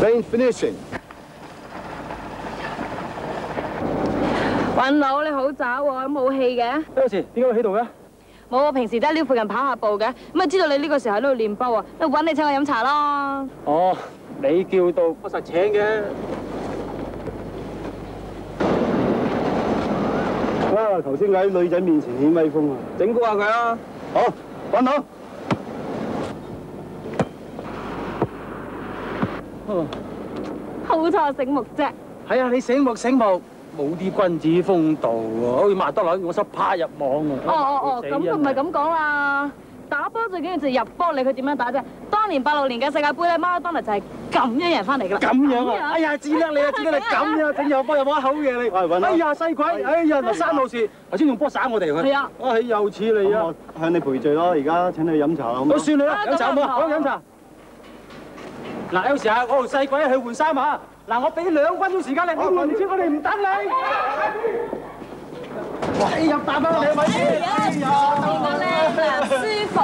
Finishing。尹佬你好渣喎，冇氣嘅？有時點解會喺度嘅？冇啊，平時都喺呢附近跑下步嘅，咁啊知道你呢個時候喺度練波啊，你請我飲茶咯。哦，你叫到我實請嘅。哇！頭先喺女仔面前顯威風啊！整蠱下佢啦！好，揾到。好彩醒目啫。係啊，你醒目醒目，冇啲君子風度喎，好似麥德羅我手拍入網啊！哦哦哦，咁佢唔係咁講啦。打波最緊要就入波，你佢點樣打啫？當年八六年嘅世界盃咧，馬拉當拿就係咁樣贏翻嚟㗎啦。咁樣啊！哎呀，至叻你啊，至叻你咁样整入波入波一口嘢你。哎呀，细鬼！哎呀，嗱山路士頭先用波耍我哋佢。係啊。哎，又似你啊！向你賠罪咯，而家請你飲茶啦，好？算你啦，啊飲茶好唔好？咁啊好飲茶。嗱，有時啊，我同細鬼去換衫啊。嗱，我俾兩分鐘時間你，你唔知我哋唔等你。哎呀，打翻你咪。哎呀，呢個咧舒服